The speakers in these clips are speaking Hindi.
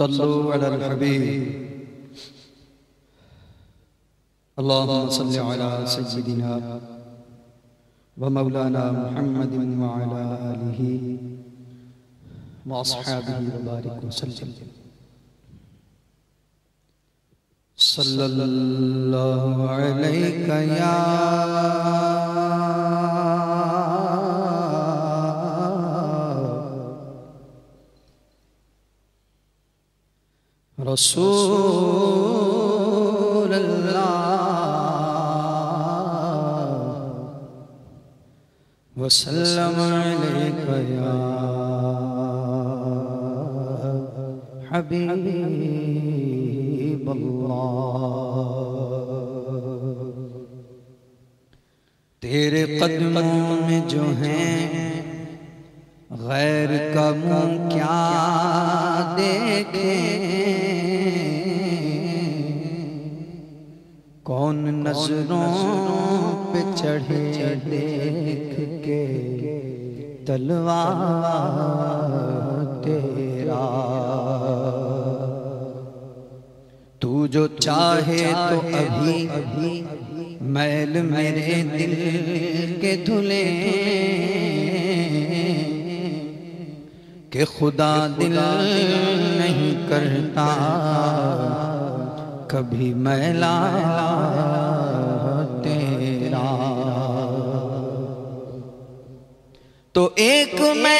हबीब अल्लाहुम्मा सल्लि सय्यिदिना व मौलाना मुहम्मदिन व अला आलिहि व अस्हाबिहि व बारिक वसल्लम सल्लल्लाहु अलैका या रसूल वसल्लम या हबीब तेरे कदमों में जो हैं गैर का मुँह क्या देखे? कौन नज़रों पे चढ़े देख के तलवार तेरा? तू जो चाहे तो अभी अभी मैल मेरे दिल के धुले। कि खुदा दिल नहीं करता कभी मैला तेरा तो एक मैं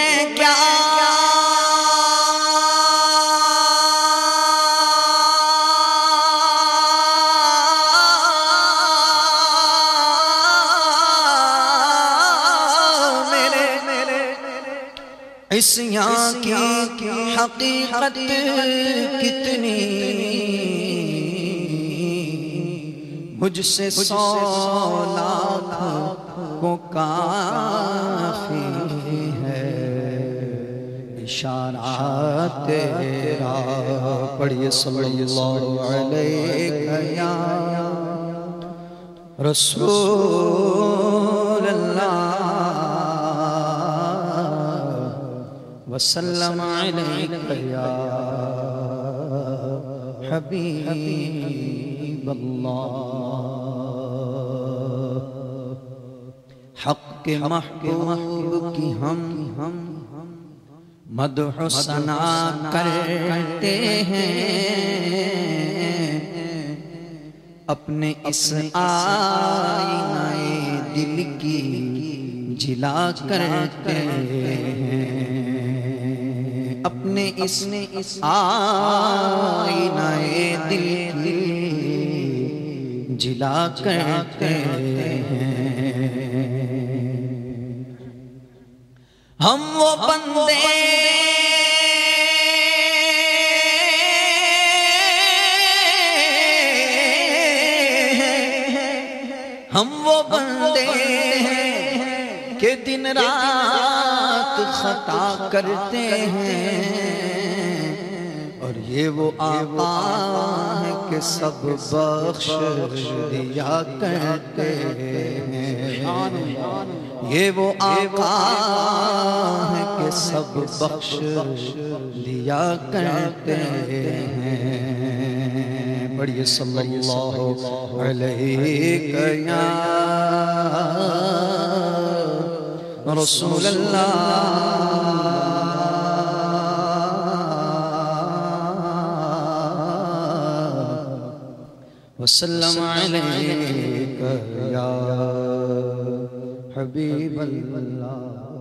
इस यहाँ की हकीकत कितनी? मुझसे सौ को काफ़ी है। इशारा तेरा, पढ़िए सल्लल्लाहु अलैहि रसूल वसल्लम हबीब हक के महबूब की हम हम मदह सना करते हैं। अपने इस आईनाए दिल की जिला करते हैं। अपने इसने इस आईनाए दिल की जिला करते हैं। हम वो बंदे हम वो बंदे हैं कि दिन रात खता करते हैं। और ये वो आका है कि सब बख्श दिया करते हैं। ये वो आका है कि सब बख्श दिया करते हैं। पढ़िए सल्लल्लाहु अलैहि या रसूल अलैका या हबीब अल्लाह